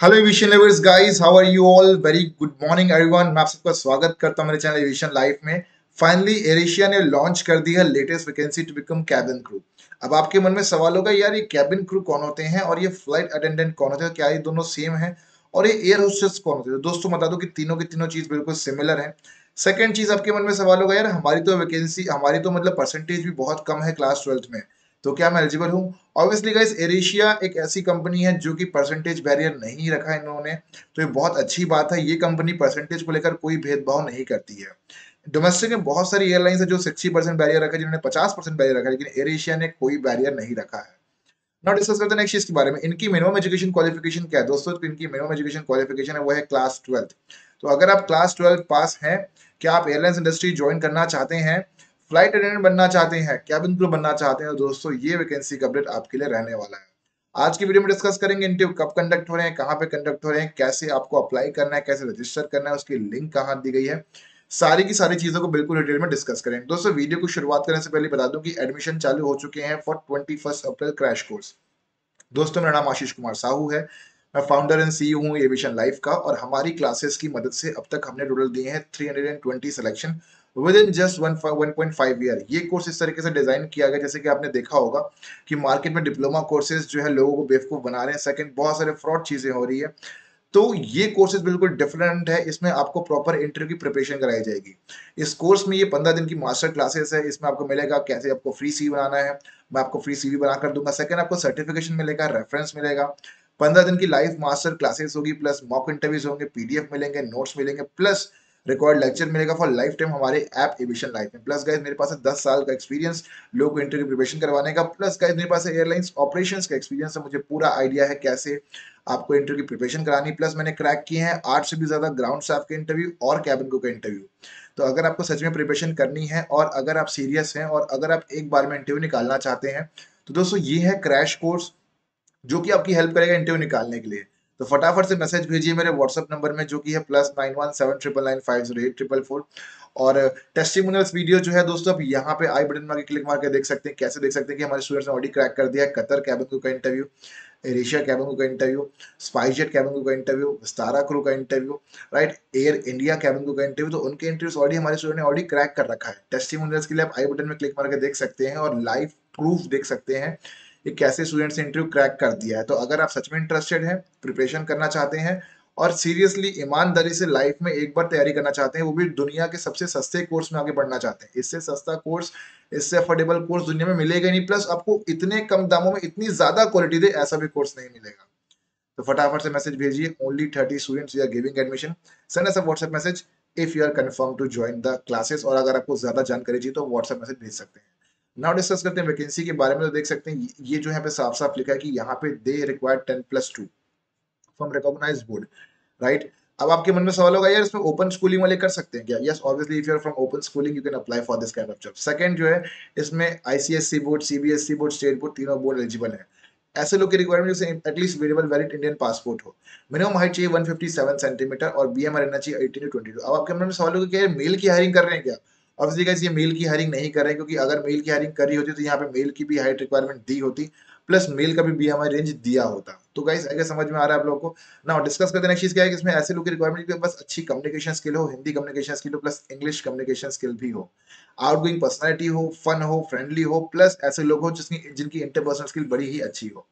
Hello aviation lovers guys how are you all very good morning everyone मैं आप सबका स्वागत करता हूँ मेरे चैनल एविएशन लाइफ में। फाइनली एयर एशिया ने लॉन्च कर दी है latest vacancy to become cabin crew अब आपके मन में सवाल होगा, यार, ये कैबिन क्रू कौन होते हैं और ये फ़्लाइट अटेंडेंट कौन होते हैं? क्या ये दोनों सेम है? और ये एयर होस्टेस कौन होते हैं? दोस्तों, बता दो कि तीनों की तीनों चीज़ बिल्कुल सिमिलर है। सेकेंड चीज़ आपके मन में सवाल होगा, यार, हमारी तो वैकेंसी हमारी तो मतलब परसेंटेज भी बहुत कम है क्लास ट्वेल्थ में। तो क्या मैं एलिजिबल हूँ? ऑब्वियसली गाइस एरेशिया एक ऐसी कंपनी है जो कि परसेंटेज बैरियर नहीं रखा इन्होंने। तो ये बहुत अच्छी बात है, ये कंपनी परसेंटेज को लेकर कोई भेदभाव नहीं करती है। डोमेस्टिक में बहुत सारी एयरलाइंस है जो सिक्सटी परसेंट बैरियर रखा है, जिन्होंने पचास परसेंट बैरियर रखा है, लेकिन एयर एशिया ने कोई बैरियर नहीं रखा है। नाउ डिस्कस करते नेक्स्ट चीज़ के बारे में। इनकी मिनिमम एजुकेशन क्वालिफिकेशन क्या है? दोस्तों तो इनकी मिनिमम एजुकेशन क्वालिफिकेशन है, वो है क्लास ट्वेल्थ तो अगर आप क्लास ट्वेल्थ पास हैं, क्या आप एयरलाइंस इंडस्ट्री ज्वाइन करना चाहते हैं? फ़्लाइट अटेंडेंट बनना चाहते हैं कैबिन क्रू बनना चाहते हैं दोस्तों, ये वैकेंसी का अपडेट आपके लिए रहने वाला है। आज की वीडियो में डिस्कस करेंगे इंटरव्यू कब कंडक्ट हो रहे हैं, कहाँ पे कंडक्ट हो रहे हैं, कैसे आपको अप्लाई करना है, कैसे रजिस्टर करना है, उसकी लिंक कहाँ दी गई है, सारी की सारी चीज़ों को बिल्कुल डिटेल में डिस्कस करेंगे दोस्तों वीडियो को शुरुआत करने से पहले बता दूँ कि एडमिशन चालू हो चुके हैं for twenty April crash course दोस्तों, मेरा नाम आशीष कुमार साहू है, मैं फाउंडर एंड सी हूँ एविशन लाइफ का, और हमारी क्लासेस की मदद से अब तक हमने टोटल दिए हैं 320 selection within just one one year ये कोर्स इस तरीके से डिज़ाइन किया गया, जैसे कि आपने देखा होगा कि मार्केट में डिप्लोमा कोर्सेज जो है, लोगों को बेवकूफ़ बना रहे हैं। सेकंड बहुत सारे फ्रॉड चीज़ें हो रही है। तो ये कोर्सेज बिल्कुल डिफरेंट है। इसमें आपको प्रॉपर इंटरव्यू की प्रिपरेशन कराई जाएगी। इस कोर्स में ये पंद्रह दिन की मास्टर क्लासेस है। इसमें आपको मिलेगा कैसे आपको फ्री सी बनाना है। मैं आपको फ्री सी बना कर दूँगा। सेकंड आपको सर्टिफिकेशन मिलेगा रेफरेंस मिलेगा। पंद्रह दिन की लाइव मास्टर क्लासेस होगी प्लस मॉक इंटरव्यूज़ होंगे पीडीएफ मिलेंगे नोट्स मिलेंगे प्लस रिकॉर्ड लेक्चर मिलेगा फॉर लाइफ टाइम हमारे ऐप एविशन लाइफ में। प्लस गाइज़ मेरे पास है दस साल का एक्सपीरियंस लोगों को इंटरव्यू प्रिपरेशन करवाने का। प्लस गाइज़ मेरे पास एयरलाइंस ऑपरेशंस का एक्सपीरियंस है। मुझे पूरा आइडिया है कैसे आपको इंटरव्यू प्रिपरेशन करानी। प्लस मैंने क्रैक किए हैं आठ से भी ज़्यादा ग्राउंड स्टाफ के इंटरव्यू और कैबिन को का इंटरव्यू तो अगर आपको सच में प्रिपरेशन करनी है और अगर आप सीरियस हैं और अगर आप एक बार में इंटरव्यू निकालना चाहते हैं तो दोस्तों, ये है क्रैश कोर्स जो कि आपकी हेल्प करेगा इंटरव्यू निकालने के लिए। तो फटाफट से मैसेज भेजिए मेरे व्हाट्सअप नंबर में, जो कि है plus nine one seven triple nine five zero eight triple four और टेस्टिमोनियल्स वीडियो जो है दोस्तों, आप यहाँ पे आई बटन में क्लिक मार के देख सकते हैं। कैसे देख सकते हैं कि हमारे स्टूडेंट्स ने ऑडी क्रैक कर दिया है। कतर कैबिन का इंटरव्यू एशिया कैबिन का इंटरव्यू स्पाइसजेट कैबिन का इंटरव्यू स्टारा क्रू का interview right Air India cabin का इंटरव्यू तो उनके इंटरव्यूज़ ऑलरेडी हमारे स्टूडेंट ने ऑलरेडी क्रैक कर रखा है। टेस्टिमोनियल्स के लिए आप आई बटन में क्लिक मार के देख सकते हैं और लाइव प्रूफ देख सकते हैं। कि कैसे स्टूडेंट्स ने इंटरव्यू क्रैक कर दिया है। तो अगर आप सच में इंटरेस्टेड हैं प्रिपरेशन करना चाहते हैं और सीरियसली ईमानदारी से लाइफ में एक बार तैयारी करना चाहते हैं, वो भी दुनिया के सबसे सस्ते कोर्स में आगे बढ़ना चाहते हैं। इससे सस्ता कोर्स इससे अफोर्डेबल कोर्स दुनिया में मिलेगा नहीं। प्लस आपको इतने कम दामों में इतनी ज़्यादा क्वालिटी दे, ऐसा भी कोर्स नहीं मिलेगा। तो फटाफट से मैसेज भेजिए। Only thirty students you are giving admission us a WhatsApp message if you are confirm to join the classes और अगर आपको ज़्यादा जानकारी चाहिए तो व्हाट्सएप मैसेज भेज सकते हैं। नाउ डिस्कस करते हैं वैकेंसी के बारे में तो देख सकते हैं, ये जो यहाँ पे साफ़ साफ़ लिखा है कि यहाँ पे they require ten plus two from recognise board right अब आपके मन में सवाल होगा, यार इसमें ओपन स्कूलिंग वाले कर सकते हैं क्या? Yes obviously if you are from open schooling you can apply for this kind of job second जो है, इसमें ICSC board CBSE board state board तीनों बोर्ड एलिजिबल है। ऐसे लोग की रिक्वायरमेंट जैसे at least variable valid Indian passport हो। मिनिमम हाइट चाहिए 157 सेंटीमीटर और बीएमआर रहना चाहिए 18 टू 22 अब आपके मन में सवाल होगा कि, यार मेल की हायरिंग कर रहे हैं क्या? ऑब्वियसली गाइस ये मेल की हायरिंग नहीं कर रहे क्योंकि अगर मेल की हायरिंग करी होती तो यहाँ पे मेल की भी हाइट रिक्वायरमेंट दी होती प्लस मेल का भी बी रेंज दिया होता। तो गाइस अगर समझ में आ रहा है आप लोगों को ना डिस्कस करते नेक्स्ट चीज़ क्या है कि इसमें ऐसे लोग की रिक्वायरमेंट बस अच्छी कम्युनिकेशन स्किल हो, हिंदी कम्युनिकेशन स्किल हो प्लस इंग्लिश कम्युनिकेशन स्किल भी हो। आउटगोइंग पर्सनैलिटी हो फन हो फ्रेंडली हो प्लस ऐसे लोग हो जिसकी, जिनकी इंटरपर्सनल स्किल बड़ी ही अच्छी हो।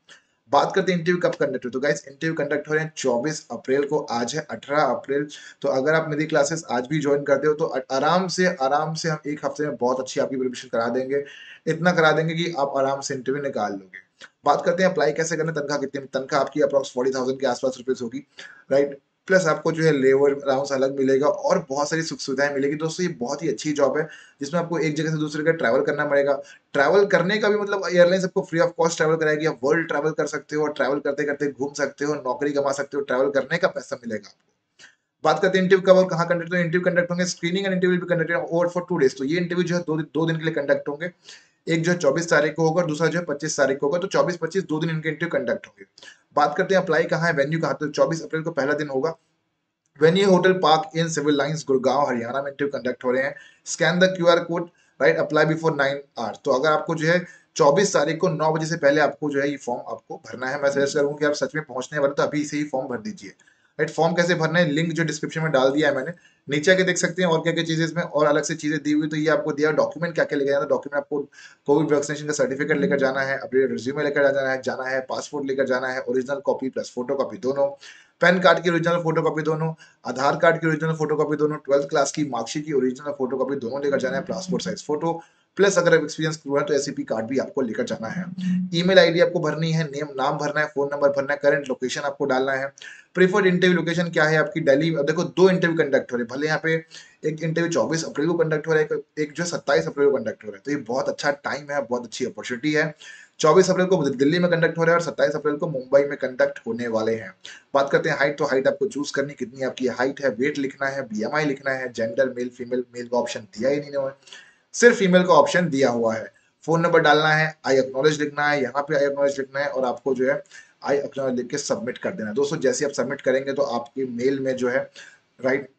बात करते हैं इंटरव्यू कब कंडक्ट तो गाइस इंटरव्यू कंडक्ट हो रहे हैं 24 अप्रैल को। आज है 18 अप्रैल। तो अगर आप मेरी क्लासेस आज भी ज्वाइन करते हो तो आराम से आराम से हम एक हफ़्ते में बहुत अच्छी आपकी प्रिपरेशन करा देंगे। इतना करा देंगे कि आप आराम से इंटरव्यू निकाल लोगे। बात करते हैं अप्लाई कैसे करना तनखा कितनी तनखा आपकी अप्रॉक्स फोर्टी थाउज़ेंड के आसपास रुपीज़ होगी राइट प्लस आपको जो है लेबर अलाउंस अलग मिलेगा और बहुत सारी सुख सुविधाएँ मिलेगी। दोस्तों, ये बहुत ही अच्छी जॉब है, जिसमें आपको एक जगह से दूसरी जगह ट्रैवल करना पड़ेगा। ट्रैवल करने का भी मतलब एयरलाइंस आपको फ्री ऑफ़ कॉस्ट ट्रैवल कराएगी। आप वर्ल्ड ट्रैवल कर सकते हो ट्रैवल करते करते घूम सकते हो, नौकरी कमा सकते हो ट्रैवल करने का पैसा मिलेगा आपको। बात करते हैं इंटरव्यू कब और कहाँ कंडक्ट होंगे? इंटरव्यू कंडक्ट होंगे? स्क्रीनिंग एंड इंटरव्यू भी conduct over for two days तो ये इंटरव्यू जो है दो दिन के लिए कंडक्ट होंगे। एक जो है चौबीस तारीख को होगा और दूसरा जो है पच्चीस तारीख को होगा तो चौबीस पच्चीस दो दिन इनके इंटरव्यू कंडक्ट होंगे। बात करते हैं अप्लाई कहाँ है वेन्यू कहाँ तो चौबीस अप्रैल को पहला दिन होगा। Venue hotel Park Inn Civil Lines Gurgaon, Haryana में इंटरव्यू कंडक्ट हो रहे हैं। Scan the Q R code right apply before nine hour तो अगर आपको जो है चौबीस तारीख को नौ बजे से पहले आपको जो है ये फॉर्म आपको भरना है, मैं सजेस्ट करूँगा कि आप सच में पहुँचने वाले तो अभी से ही फॉर्म भर दीजिए। राइट फॉर्म कैसे भरना है? लिंक जो डिस्क्रिप्शन में डाल दिया है मैंने। नीचे आके देख सकते हैं और क्या क्या चीज़ें इसमें और अलग से चीज़ें दी हुई तो ये आपको दिया डॉक्यूमेंट क्या क्या लेकर जाना डॉक्यूमेंट आपको कोविड वैक्सीनेशन का सर्टिफिकेट लेकर जाना है अपडेट रिज्यूमे लेकर जाना है जाना है पासपोर्ट लेकर जाना है original copy plus photo copy दोनों। पैन कार्ड की ओरिजिनल फ़ोटो कॉपी दोनों, आधार कार्ड की ओरिजिनल फ़ोटो कॉपी दोनों, ट्वेल्थ क्लास की मार्कशीट की ओरिजिनल फ़ोटो कॉपी दोनों लेकर जाना है पासपोर्ट साइज़ फ़ोटो प्लस अगर आप एक्सपीरियंस है तो एस कार्ड भी आपको लेकर जाना है। ईमेल आईडी आपको भरनी है नेम नाम भरना है फ़ोन नंबर भरना है करंट लोकेशन आपको डालना है। प्रीफर्ड इंटरव्यू लोकेशन क्या है आपकी? दिल्ली, अब देखो, दो इंटरव्यू कंडक्ट हो रहे भले यहाँ पे एक इंटरव्यू चौबीस अप्रैल को कंडक्ट हो रहा है, एक जो सत्ताईस अप्रैल को कंडक्ट हो रहा है। तो ये बहुत अच्छा टाइम है, बहुत अच्छी अपॉर्चुनिटी है। चौबीस अप्रैल को दिल्ली में कंडक्ट हो रहे हैं और सत्ताईस अप्रैल को मुंबई में कंडक्ट होने वाले हैं। बात करते हैं हाइट तो हाइट आपको चूज़ करनी, कितनी आपकी हाइट है वेट लिखना है बीएमआई लिखना है जेंडर मेल फीमेल मेल का ऑप्शन दिया ही नहीं है। सिर्फ़ फीमेल का ऑप्शन दिया हुआ है। फ़ोन नंबर डालना है आई एक्नोलेज लिखना है, यहाँ पे आई एक्नोलेज लिखना है और आपको जो है आई एक्नोलेज लिख के सबमिट कर देना है। दोस्तों, जैसे आप सबमिट करेंगे तो आपके मेल में जो है राइट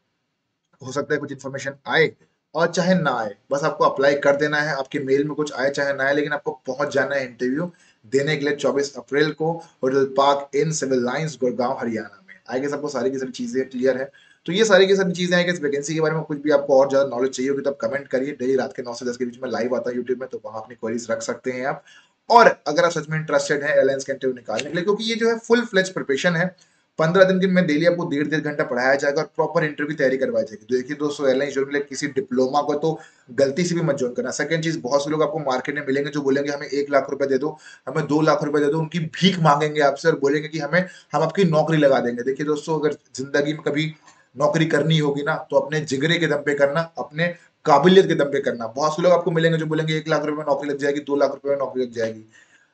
हो सकता है कुछ इन्फॉर्मेशन आए। और चाहे ना आए, बस आपको अप्लाई कर देना है, आपके मेल में कुछ आए चाहे ना आए, लेकिन आपको पहुँच जाना है इंटरव्यू देने के लिए 24 अप्रैल को hotel Park Inn Civil Lines Gurgaon Haryana में। आगे सबको सारी की सारी चीज़ें क्लियर है। तो ये सारी की सारी चीज़ें आएगी इस वैकेंसी के बारे में कुछ भी आपको और ज़्यादा नॉलेज चाहिए होगी तो आप कमेंट करिए। डेली रात के नौ से दस के बीच में लाइव आता है यूट्यूब में तो वहाँ अपनी क्वेरीज रख सकते हैं आप। और अगर आप सच में इंटरेस्टेड हैं एयरलाइंस का इंटरव्यू निकालने के लिए, क्योंकि ये जो है फुल फ्लेज प्रिपरेशन है पंद्रह दिन की में डेली आपको डेढ़ डेढ़ घंटा पढ़ाया जाएगा और प्रॉपर इंटरव्यू तैयारी करवाई जाएगी। तो देखिए दोस्तों एयरलाइन ज्वाइन मिले किसी डिप्लोमा को तो गलती से भी मत ज्वाइन करना। सेकंड चीज़, बहुत से लोग आपको मार्केट में मिलेंगे जो बोलेंगे, हमें एक लाख रुपए दे दो, हमें दो लाख रुपए दे दो। उनकी भीख मांगेंगे आपसे और बोलेंगे कि हमें, हम आपकी नौकरी लगा देंगे। देखिए दोस्तों, अगर ज़िंदगी में कभी नौकरी करनी होगी ना तो अपने जिगरे के दम पे करना, अपने काबिलियत के दम पे करना। बहुत से लोग आपको मिलेंगे जो बोलेंगे, एक लाख रुपए में नौकरी लग जाएगी, दो लाख रुपए में नौकरी लग जाएगी।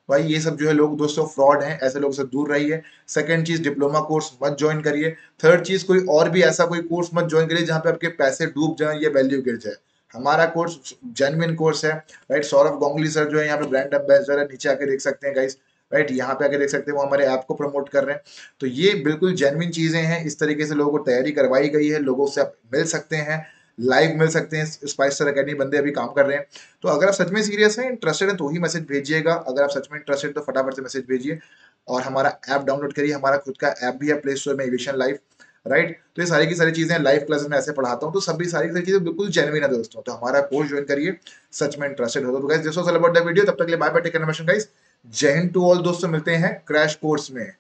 भाई, ये सब जो है लोग दोस्तों फ्रॉड हैं, ऐसे लोग से दूर रहिए। सेकंड चीज़ डिप्लोमा कोर्स मत ज्वाइन करिए। थर्ड चीज़, कोई और भी ऐसा कोई कोर्स मत ज्वाइन करिए जहाँ पे आपके पैसे डूब जाए, या वैल्यू गिर जाए। हमारा कोर्स जेनविन कोर्स है राइट सौरभ गोंगली सर जो है, यहाँ पे ब्रांड एम्बेसडर है, नीचे आके देख सकते हैं गाइस राइट यहाँ पे आके देख सकते हैं, वो हमारे ऐप को प्रमोट कर रहे हैं। तो ये बिल्कुल जेनविन चीज़ें हैं, इस तरीके से लोगों को तैयारी करवाई गई है, लोगों से आप मिल सकते हैं। लाइव मिल सकते हैं स्पाइस अकेडमी बंदे अभी काम कर रहे हैं। तो अगर आप सच में सीरियस हैं इंटरेस्टेड है तो ही मैसेज भेजिएगा। अगर आप सच में इंटरेस्टेड तो फटाफट से मैसेज भेजिए। और हमारा ऐप डाउनलोड करिए, हमारा खुद का ऐप भी है प्ले स्टोर में एविएशन लाइव राइट तो ये सारी की सारी चीज़ें लाइव क्लासेस में ऐसे पढ़ाता हूँ तो सभी सारी सारी चीज़ें बिल्कुल जेनविन है दोस्तों। तो हमारा कोर्स ज्वाइन करिए, सच में इंटरेस्टेड हो तो। Guys this was all about the video तब तक के लिए बाय बाय टेक केयर जय हिंद टू ऑल दोस्तों, मिलते हैं क्रैश कोर्स में।